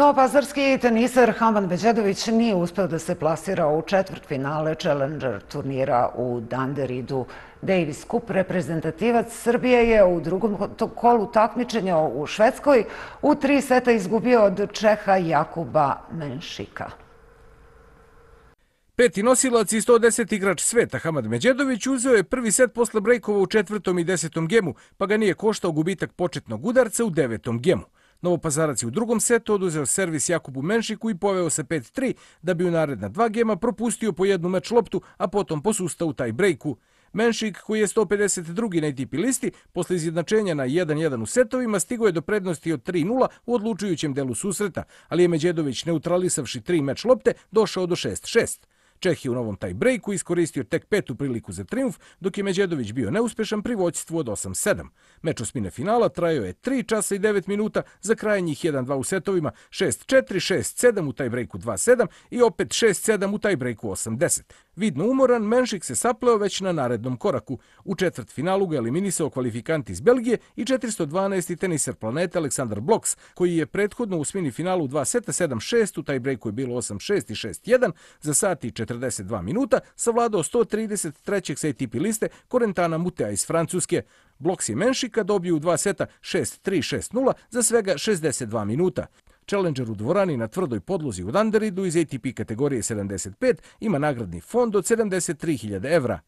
Novopazarski teniser Haman Beđedović nije uspeo da se plasira u četvrt finale Challenger turnira u Danderidu. Davis Cup reprezentativac Srbije je u drugom kolu takmičenja u Švedskoj u tri seta izgubio od Čeha Jakuba Menšika. Peti nosilac i 110 igrač sveta Hamad Međedović uzeo je prvi set posle brejkova u četvrtom i desetom gemu, pa ga nije koštao gubitak početnog udarca u devetom gemu. Novopazarac je u drugom setu oduzeo servis Jakubu Menšiku i poveo se 5-3, da bi u naredna dva gema propustio po jednu meč loptu, a potom posustao u taj brejku. Menšik, koji je 152. na ATP listi, posle izjednačenja na 1-1 u setovima, stigo je do prednosti od 3-0 u odlučujućem delu susreta, ali je Međedović, neutralisavši tri meč lopte, došao do 6-6. Čeh je u novom taj brejku iskoristio tek petu priliku za triumf, dok je Međedović bio neuspešan pri voćstvu od 8-7. Meč osmine finala trajao je 3 časa i 9 minuta, za kraj njih 1-2 u setovima, 6-4, 6-7 u taj brejku 2-7 i opet 6-7 u taj brejku 8-10. Vidno umoran, Menšik se sapleo već na narednom koraku. U četvrt finalu ga eliminisao kvalifikant iz Belgije i 412. teniser planete Aleksandar Bloks, koji je prethodno u smini finalu 2 seta 7-6, u taj brejku je bilo 8-6 i 6-1, za sati 42 minuta savladao 133. sa ATP liste Korentana Mutea iz Francuske. Blok si Menšika dobio u dva seta 6-3-6-0 za svega 62 minuta. Challenger u dvorani na tvrdoj podlozi u Danderidu iz ATP kategorije 75 ima nagradni fond od 73.000 evra.